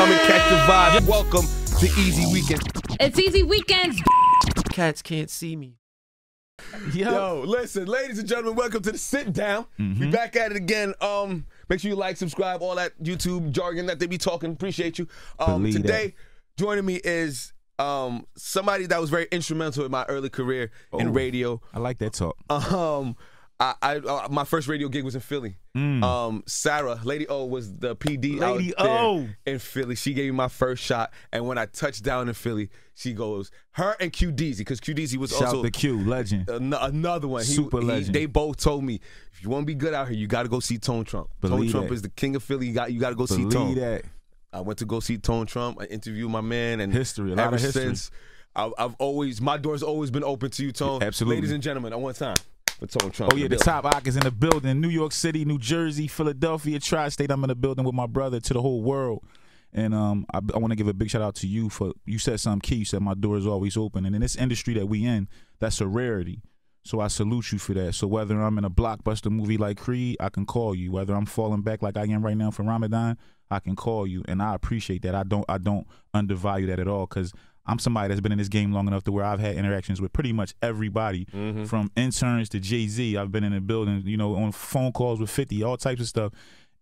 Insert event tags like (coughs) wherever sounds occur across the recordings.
Come and catch the vibe. Welcome to Easy Weekend. It's easy weekends. Cats can't see me. Yo, Yo. listen, ladies and gentlemen, welcome to the sit down. We back at it again. Um, make sure you like, subscribe, all that YouTube jargon that they be talking. Appreciate you. Um, Believe today, joining me is um somebody that was very instrumental in my early career in Oh. radio. I like that talk. Um, I, I uh, my first radio gig was in Philly. Um, Sarah, Lady O was the PD Mm. Lady out there O. in Philly. She gave me my first shot, and when I touched down in Philly, she goes her and Q Deezy because Q Deezy was Shout also the Q, legend. an- another one. Super he- legend. they both told me if you want to be good out here, you got to go see Tone Trump. Tone Believe Trump that. is the king of Philly. You got you got to go see Believe Tone. that. I went to go see Tone Trump. I interviewed my man and History, a lot ever of history. since. I, I've always my door's always been open to you, Tone. Absolutely. ladies and gentlemen. At one time for Tone Trump. Oh yeah, the top ock is in the building. New York City, New Jersey, Philadelphia, tri-state. I'm in the building with my brother to the whole world. And um, I, I want to give a big shout out to you for you said something key. You said my door is always open, and in this industry that we in, that's a rarity. So I salute you for that. So whether I'm in a blockbuster movie like Creed, I can call you. Whether I'm falling back like I am right now for Ramadan, I can call you, and I appreciate that. I don't I don't undervalue that at all because I'm somebody that's been in this game long enough to where I've had interactions with pretty much everybody, from interns to Jay Z. I've been in the building, you know, on phone calls with 50, all types of stuff,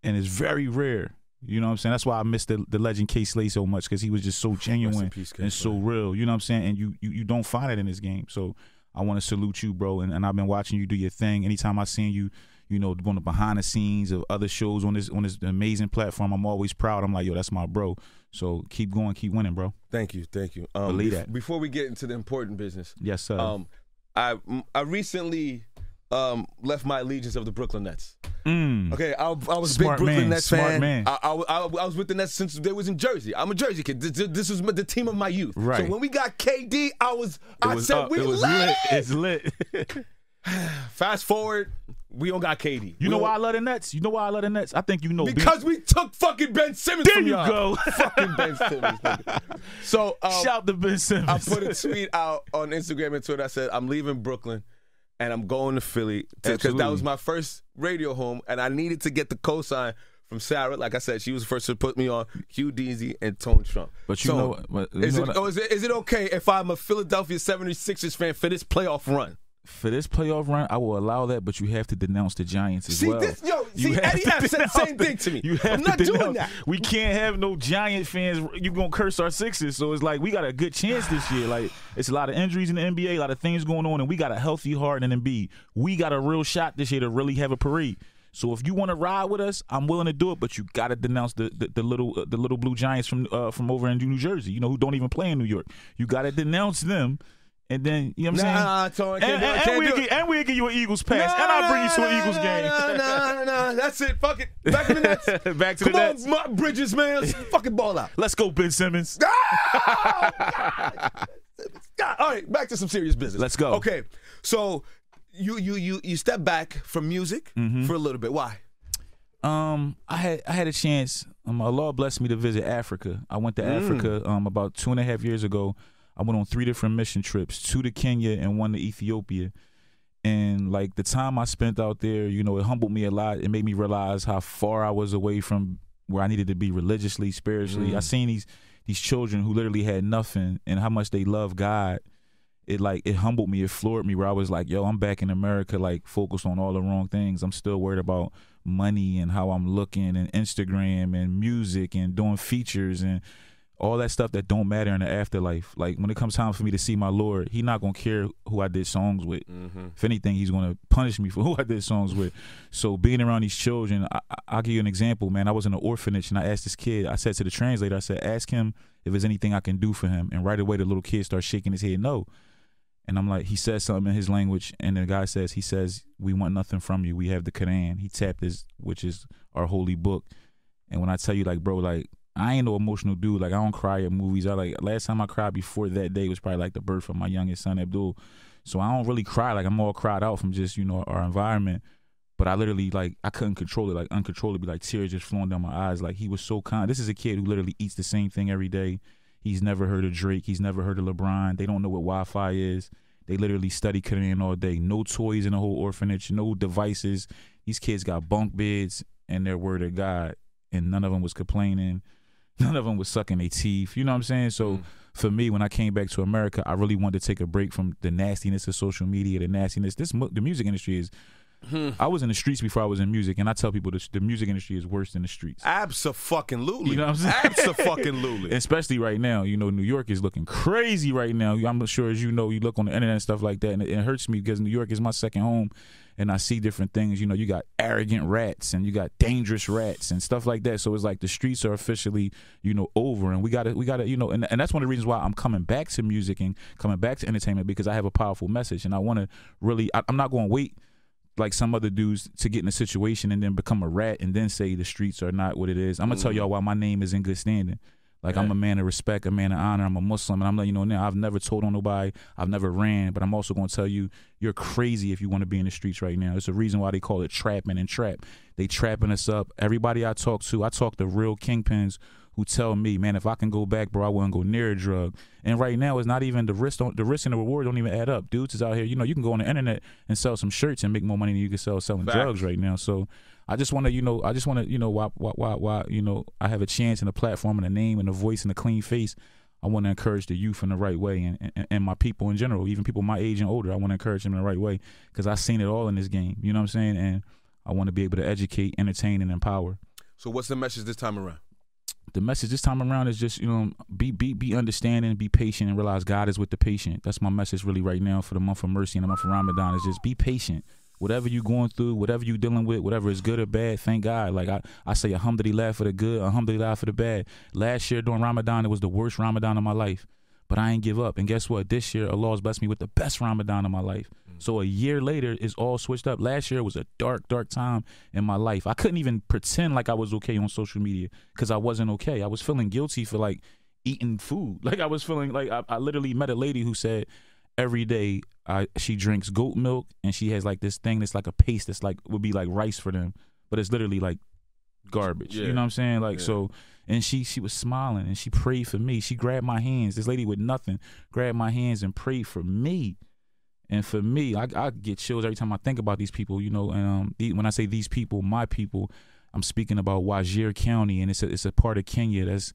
and it's very rare. You know what I'm saying? That's why I miss the, the legend K Slay so much because he was just so genuine peace, and so real. You know what I'm saying? And you you, you don't find it in this game. So I want to salute you, bro. And, and I've been watching you do your thing. Anytime I seen you, you know, on the behind the scenes of other shows on this on this amazing platform, I'm always proud. I'm like, yo, that's my bro. So keep going, keep winning, bro. Thank you, thank you. Um, Believe that. Before we get into the important business, Yes, sir. um, I I recently um left my allegiance of the Brooklyn Nets. Mm. Okay, I, I was a Smart big Brooklyn man, Nets smart fan. man. I, I, I, I was with the Nets since they was in Jersey. I'm a Jersey kid. This, this was the team of my youth. Right. So when we got KD, I was It I was said up. we it lit. lit. It's lit. (sighs) Fast forward, we don't got KD. You We know why I love the Nets? You know why I love the Nets? I think you know. Because we took fucking Ben Simmons There from you y'all. go. (laughs) fucking Ben Simmons. nigga. (laughs) So um, shout to Ben Simmons. I put a (laughs) tweet out on Instagram and Twitter. I said I'm leaving Brooklyn and I'm going to Philly because that was my first radio home, and I needed to get the cosign from Sarah. Like I said, she was the first to put me on Q Deezy and Tone Trump. But you So, know- but you is, know it, what- oh, is it is it okay if I'm a Philadelphia 76ers fan for this playoff run? For this playoff run, I will allow that, but you have to denounce the Giants as See, well. this- yo, You see, Eddie to F said the same thing to me. You have I'm to not doing that. We can't have no Giant fans. You're gonna curse our Sixers? So it's like we got a good chance this year. Like it's a lot of injuries in the NBA, a lot of things going on, and we got a healthy Harden Embiid. We got a real shot this year to really have a parade. So if you want to ride with us, I'm willing to do it, but you got to denounce the, the, the little uh, the little blue giants from uh, from over in New Jersey. You know who don't even play in New York. You got to denounce them, and then you know what I'm saying. Nah, Tone, can't and. And, can't and do we'll give, and we'll give you an Eagles pass, and I'll bring you to an Eagles game. No, no, no, that's it. Fuck it. Back to the Nets. (laughs) Back to Come the on, Nets. Ma- Bridges, man. Let's fucking ball out. Let's go, Ben Simmons. (laughs) God, all right, back to some serious business. Let's go. Okay, so you you you you step back from music Mm-hmm. for a little bit. Why? Um, I had I had a chance. Um, Allah blessed me to visit Africa. I went to Africa um about two and a half years ago. I went on three different mission trips, two to Kenya and one to Ethiopia. And like the time I spent out there, you know, it humbled me a lot. It made me realize how far I was away from where I needed to be religiously, spiritually. I mm. seen these these children who literally had nothing and how much they love God. It like it humbled me, it floored me where I was like, yo, I'm back in America, like focused on all the wrong things. I'm still worried about money and how I'm looking and Instagram and music and doing features and all that stuff that don't matter in the afterlife. Like when it comes time for me to see my Lord, He not gonna care who I did songs with. Mm-hmm. If anything, He's gonna punish me for (laughs) who I did songs with. So being around these children, I, I- I'll give you an example, man. I was in an orphanage and I asked this kid. I said to the translator, I said, ask him if there's anything I can do for him. And right away, the little kid starts shaking his head, no. And I'm like, he says something in his language, and the guy says, he says, we want nothing from you. We have the Quran. He tapped his, which is our holy book. And when I tell you, like, bro, like, I ain't no emotional dude. Like, I don't cry at movies. I like last time I cried before that day was probably like the birth of my youngest son Abdul. So I don't really cry. Like I'm all cried out from just you know our environment. But I literally like I couldn't control it, like uncontrollably, like tears just flowing down my eyes. Like he was so kind. This is a kid who literally eats the same thing every day. He's never heard of Drake. He's never heard of LeBron. They don't know what Wi-Fi is. They literally study Quran all day. No toys in the whole orphanage. No devices. These kids got bunk beds and their word of God, and none of them was complaining. None of them was sucking their teeth. You know what I'm saying? So. Mm for me, when I came back to America, I really wanted to take a break from the nastiness of social media, the nastiness. This the music industry is Hmm. I was in the streets before I was in music, and I tell people the, the music industry is worse than the streets. Absolutely. You know what I'm saying? Absolutely. (laughs) Especially right now, you know, New York is looking crazy right now. I'm sure, as you know, you look on the internet and stuff like that, and it, it hurts me because New York is my second home, and I see different things. You know, you got arrogant rats, and you got dangerous rats, and stuff like that. So it's like the streets are officially, you know, over, and we got to, we got to, you know, and, and that's one of the reasons why I'm coming back to music and coming back to entertainment because I have a powerful message, and I want to really, I, I'm not going to wait like some other dudes to get in a situation and then become a rat and then say the streets are not what it is. I'm gonna mm. tell y'all why my name is in good standing. Like I'm a man of respect, a man of honor. I'm a Muslim, and I'm letting you know now. I've never told on nobody. I've never ran, but I'm also gonna tell you you're crazy if you want to be in the streets right now. It's a reason why they call it trapping and trap. They trapping us up. Everybody I talk to, I talk to real kingpins who tell me, man, if I can go back, bro, I wouldn't go near a drug. And right now, it's not even the risk. Don't, the risk and the reward don't even add up. Dudes is out here. You know, you can go on the internet and sell some shirts and make more money than you can sell selling drugs right now. So I just want to, you know, I just want to, you know, why, why, why, why, you know, I have a chance and a platform and a name and a voice and a clean face. I want to encourage the youth in the right way and, and, and, my people in general, even people my age and older. I want to encourage them in the right way because I've seen it all in this game. You know what I'm saying? And I want to be able to educate, entertain, and empower. So, what's the message this time around? the message this time around is just you know be be be understanding, be patient, and realize God is with the patient. That's my message really right now for the month of mercy and the month of Ramadan is just be patient. Whatever you're going through, whatever you're dealing with, whatever is good or bad, thank God. Like I, I say, alhamdulillah for the good, alhamdulillah for the bad. Last year during Ramadan, it was the worst Ramadan of my life. But I ain't give up. And guess what? This year, Allah's blessed me with the best Ramadan of my life. Mm. So a year later, it's all switched up. Last year was a dark, dark time in my life. I couldn't even pretend like I was okay on social media because I wasn't okay. I was feeling guilty for like eating food. (laughs) Like I was feeling like I, I literally met a lady who said every day I, she drinks goat milk and she has like this thing that's like a paste that's like would be like rice for them, but it's literally like garbage. Yeah. You know what I'm saying? Like yeah. so and she she was smiling and she prayed for me. She grabbed my hands. This lady with nothing grabbed my hands and prayed for me. And for me, I, I get chills every time I think about these people. You know, and um, the, when I say these people, my people, I'm speaking about Wajir County, and it's a it's a part of Kenya that's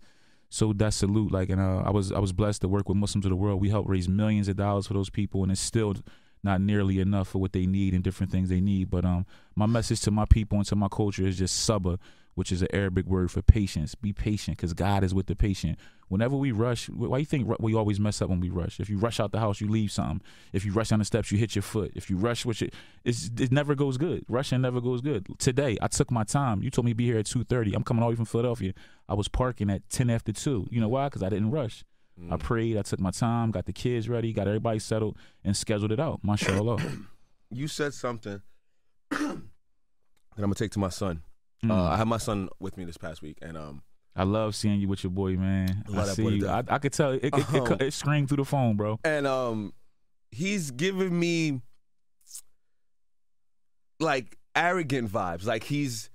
so that salute. Like, and uh, I was I was blessed to work with Muslims of the world. We helped raise millions of dollars for those people, and it's still not nearly enough for what they need and different things they need. But um, my message to my people and to my culture is just sabr which is an Arabic word for patience. Be patient because God is with the patient. Whenever we rush, why you think we always mess up when we rush? If you rush out the house, you leave something. If you rush down the steps, you hit your foot. If you rush, which it, it never goes good. Rushing never goes good. Today, I took my time. You told me to be here at two thirty. I'm coming all the way from Philadelphia. I was parking at ten after two. You know why? Because I didn't rush. Mm. I prayed. I took my time. Got the kids ready. Got everybody settled and scheduled it out. My Mashallah. (coughs) you said something (coughs) that I'm gonna take to my son. Mm. Uh, I had my son with me this past week, and um, I love seeing you with your boy, man. I, I see you. I, I, could tell it. It, um, it, it, it screamed through the phone, bro. And um, he's giving me like arrogant vibes. Like he's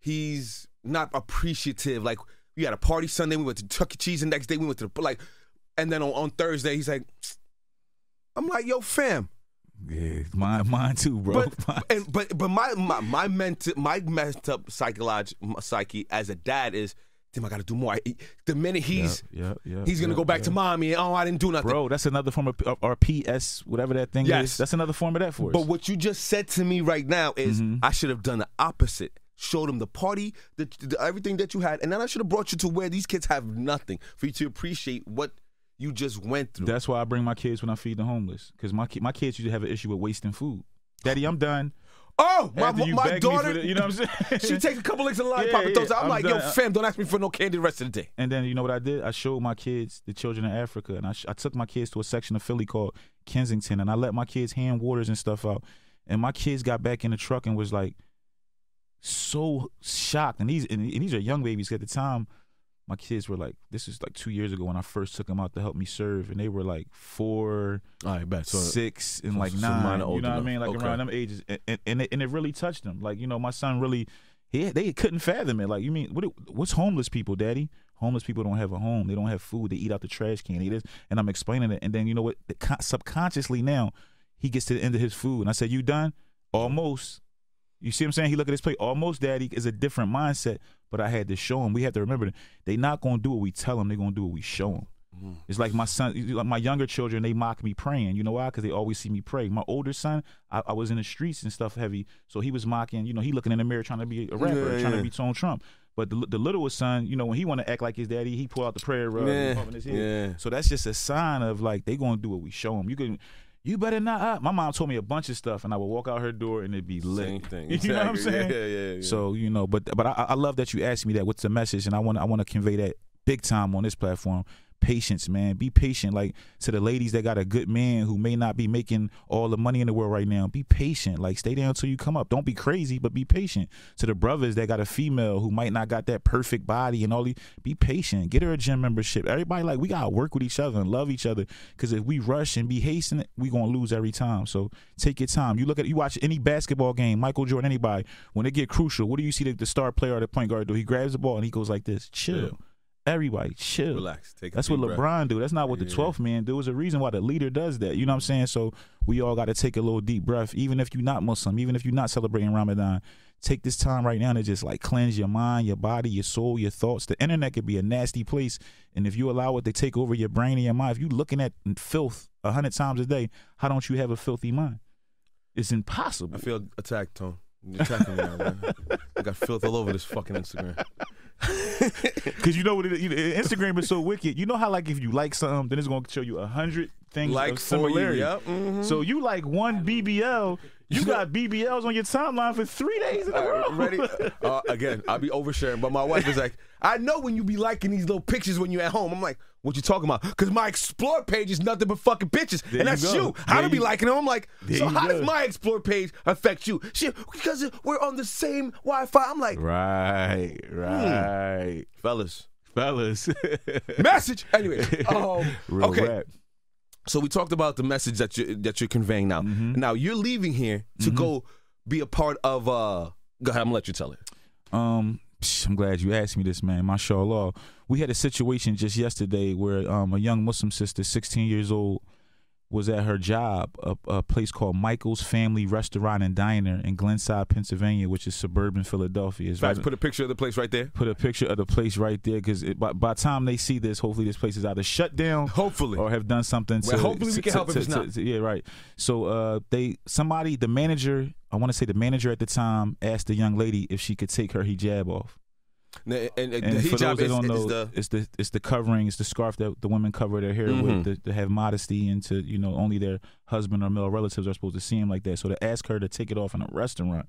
he's not appreciative. Like we had a party Sunday, we went to Chuck E. Cheese, the next day we went to the like, and then on, on Thursday he's like, I'm like, yo, fam, yeah, mine, mine too, bro. But (laughs) and, but but my my my mental my messed up psychological psyche as a dad is. Damn, I got to do more. the minute he's yeah, yeah, yeah he's gonna yeah, go back yeah. to mommy and oh I didn't do nothing, bro. That's another form of or PS whatever that thing yes. is. That's another form of that for us. But what you just said to me right now is mm-hmm. I should have done the opposite. Showed them the party, the, the, everything that you had, and then I should have brought you to where these kids have nothing for you to appreciate what you just went through. That's why I bring my kids when I feed the homeless because my my kids usually have an issue with wasting food. Daddy, I'm done. Oh, my, my daughter, the, you know what I'm (laughs) saying? she takes a couple licks of the lollipop yeah, and throws yeah, I'm, I'm like, done. yo, fam, don't ask me for no candy the rest of the day. And then, you know what I did? I showed my kids, the children in Africa, and I, sh- I took my kids to a section of Philly called Kensington, and I let my kids hand waters and stuff out. And my kids got back in the truck and was like so shocked. And these, and, and these are young babies at the time my kids were like, this is like two years ago when I first took them out to help me serve, and they were like four, I bet. So, six, and like nine. You know what I mean? Like okay. around them ages, and, and, and, it, and it really touched them. Like you know, my son really, he they couldn't fathom it. Like you mean what? What's homeless people, Daddy? Homeless people don't have a home. They don't have food. They eat out the trash can. They this, and I'm explaining it, and then you know what? Subconsciously now, he gets to the end of his food, and I said, "You done?" Almost. You see what I'm saying? He look at his plate. Almost, Daddy is a different mindset but I had to show them. We have to remember that they not gonna do what we tell them. They're gonna do what we show them. Mm-hmm. It's like my son, like my younger children, they mock me praying. You know why? Because they always see me pray. My older son, I, I was in the streets and stuff heavy, so he was mocking. You know, he looking in the mirror trying to be a rapper, Yeah, trying yeah. to be Tone Trump. But the, the littlest son, you know, when he want to act like his daddy, he pull out the prayer rug Yeah, puffing his head. yeah. So that's just a sign of like they gonna do what we show them. You can, you better not. Uh, my mom told me a bunch of stuff, and I would walk out her door and it'd be lit. Same thing. (laughs) You know what I'm saying? Yeah, yeah, yeah. So you know, but but I, I love that you asked me that. What's the message? And I want I want to convey that big time on this platform. Patience, man. Be patient. Like to the ladies that got a good man who may not be making all the money in the world right now. Be patient. Like stay there until you come up. Don't be crazy, but be patient. To the brothers that got a female who might not got that perfect body and all the be patient. Get her a gym membership. Everybody like we gotta work with each other and love each other. Cause if we rush and be hasting, we gonna lose every time. So take your time. You look at you watch any basketball game, Michael Jordan, anybody. When it get crucial, what do you see the, the star player or the point guard do? He grabs the ball and he goes like this. Chill. Chill. Everybody, chill. relax. Take a That's what deep breath. LeBron do. That's not what the Yeah. 12th man do. There's a reason why the leader does that. You know what I'm saying? So we all got to take a little deep breath, even if you're not Muslim, even if you're not celebrating Ramadan. Take this time right now to just like cleanse your mind, your body, your soul, your thoughts. The internet could be a nasty place, and if you allow it to take over your brain and your mind, if you looking at filth a hundred times a day, how don't you have a filthy mind? It's impossible. I feel attacked, Tone. You're attacking me now, man. I got filth all over this fucking Instagram. Because you know what it is, you know, Instagram is so wicked. You know how like if you like something, then it's gonna show you a hundred things Like of for you, similarity. yep, mhm. So you like one BBL, you (laughs) got BBLs on your timeline for three days in a row. Uh, ready? (laughs) Uh, again, I'll be oversharing, but my wife is like, I know when you be liking these little pictures when you're at home. I'm like, what you talking about? Because my explore page is nothing but fucking bitches, There and that's go. you. How There to be you- liking them? I'm like, There so you how does my explore page affect you? Shit, because we're on the same Wi-Fi. I'm like, Right, right, fellas, fellas. (laughs) message. Anyway, (laughs) um, okay. rap. So we talked about the message that you that you're conveying now. Mm-hmm. Now you're leaving here to go be a part of. uh Go ahead, I'm gonna let you tell it. Um, I'm glad you asked me this, man. Mashallah. We had a situation just yesterday where um, a young Muslim sister, 16 years old, was at her job, a, a place called Michael's Family Restaurant and Diner in Glenside, Pennsylvania, which is suburban Philadelphia. It's Facts, right- put a picture of the place right there. put a picture of the place right there because by, by the time they see this, hopefully this place is either shut down Hopefully. or have done something. To, Well, hopefully we to- can to- help if it's to- not. to- yeah, right. So uh, they somebody the manager, I want to say the manager at the time asked the young lady if she could take her hijab off. And, and, and And the hijab is, don't is know, the it's the it's the covering, it's the scarf that the women cover their hair Mhm. with to, to have modesty and to you know only their husband or male relatives are supposed to see him like that. So to ask her to take it off in a restaurant,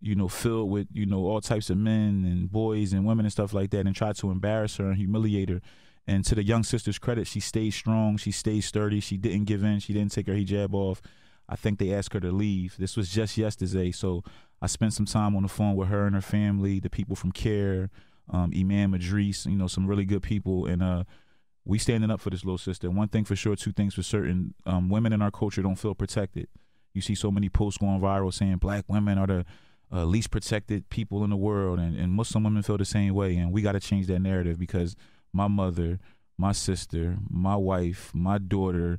you know, filled with you know all types of men and boys and women and stuff like that, and try to embarrass her and humiliate her. And to the young sister's credit, she stayed strong, she stayed sturdy, she didn't give in, she didn't take her hijab off. I think they asked her to leave. This was just yesterday, so I spent some time on the phone with her and her family, the people from CAIR, um, Imam Idris, you know, some really good people, and uh, we standing up for this little sister. One thing for sure, two things for certain: um, women in our culture don't feel protected. You see so many posts going viral saying black women are the uh, least protected people in the world, and, and Muslim women feel the same way. And we got to change that narrative because my mother, my sister, my wife, my daughter,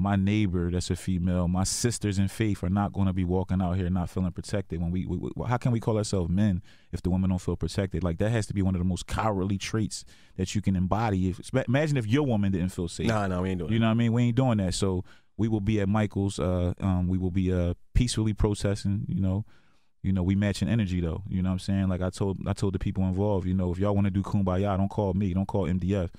my neighbor that's a female, my sisters in faith are not going to be walking out here not feeling protected. When we, we, we- how can we call ourselves men if the women don't feel protected? Like that has to be one of the most cowardly traits that you can embody. If imagine if your woman didn't feel safe. Nah, nah, we ain't doing You know what I mean? We ain't doing that. So we will be at Michael's. Uh, um, we will be uh peacefully protesting. You know, you know, we matching energy though. You know what I'm saying? Like I told, I told the people involved. You know, if y'all want to do kumbaya, don't call me. Don't call MDF.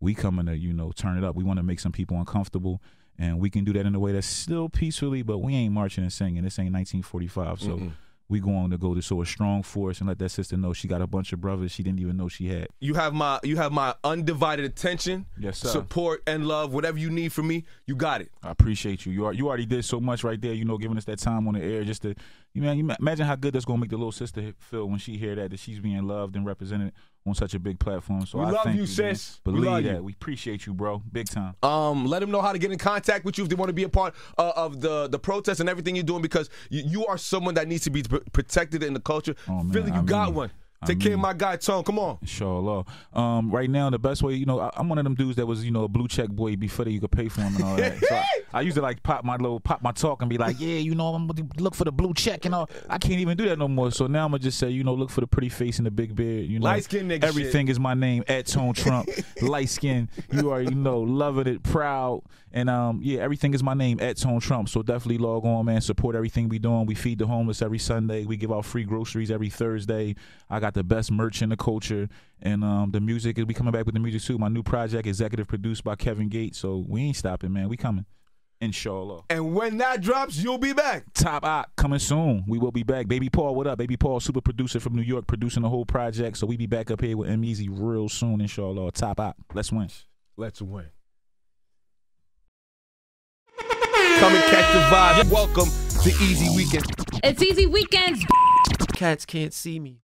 We coming to you know turn it up. We want to make some people uncomfortable. And we can do that in a way that's still peacefully, but we ain't marching and singing. This ain't 1945. So Mm-mm. we going to go to show a strong force and let that sister know she got a bunch of brothers she didn't even know she had. You have my you have my undivided attention, Yes, sir. support and love. Whatever you need from me, you got it. I appreciate you. You are, you already did so much right there. You know, giving us that time on the air just to, you man, you imagine how good that's gonna make the little sister feel when she hear that that she's being loved and represented on such a big platform. So We I love thank you, man. sis. We Believe love you. that. We appreciate you, bro. Big time. Um, let them know how to get in contact with you if they want to be a part uh, of the the protest and everything you're doing because you, you are someone that needs to be protected in the culture. Oh, man, Philly, you I got mean- one. I Take care of my guy Tone. Come on. Inshallah. Um, right now, the best way, you know, I, I'm one of them dudes that was, you know, a blue check boy before that you could pay for him and all that. So (laughs) I, I used to like pop my little, pop my talk and be like, yeah, you know, I'm gonna look for the blue check and all. I can't even do that no more. So now I'm gonna just say, you know, look for the pretty face and the big beard. You know, Light skin nigga Everything is my name at Tone Trump. (laughs) Light skin. You are, you know, loving it, proud. And um, yeah, everything is my name at Tone Trump. So definitely log on, man. Support everything we doing. We feed the homeless every Sunday. We give out free groceries every Thursday. I got the best merch in the culture, and um, the music is we coming back with the music too. My new project, executive produced by Kevin Gates. So we ain't stopping, man. We coming, inshallah. And when that drops, you'll be back. Top Ock coming soon. We will be back. Baby Paul, what up? Baby Paul, super producer from New York, producing the whole project. So we be back up here with M Easy real soon, inshallah. Top Ock. Let's win. Let's win. Come and catch the vibe. Welcome to Easy Weekend. It's easy weekends. Cats can't see me.